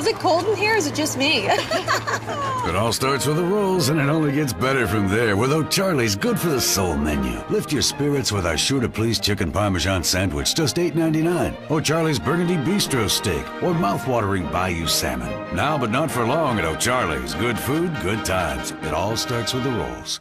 Is it cold in here? Or is it just me? it all starts with the rolls, and it only gets better from there. With O'Charley's good for the soul menu. Lift your spirits with our sure to please chicken parmesan sandwich, just $8.99. O'Charley's burgundy bistro steak, or mouthwatering bayou salmon. Now, but not for long at O'Charley's. Good food, good times. It all starts with the rolls.